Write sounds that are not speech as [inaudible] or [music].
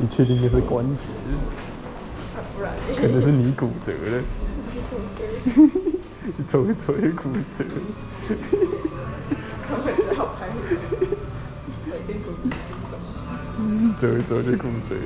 你确定那是关节？可能是你骨折了。你走一走 [laughs] 就骨折。他们只好拍走一走就骨折。